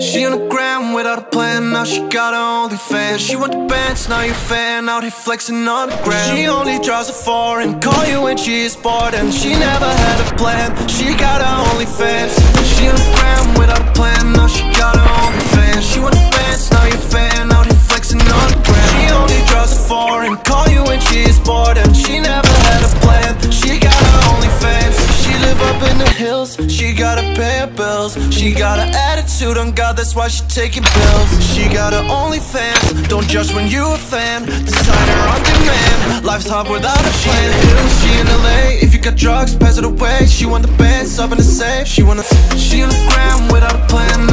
She on the gram without a plan, now she got her OnlyFans She want the bands, now you fan, out here flexing on the gram. She only draws a foreign, call you when she is bored And she never had a plan, she got her OnlyFans She she gotta pay her bills. She got an attitude on God, that's why she taking pills. She got her OnlyFans, don't judge when you a fan. Designer on demand, life's hard without a plan. She in LA, if you got drugs, pass it away. She want the bands up in the safe, she wanna She on the gram without a plan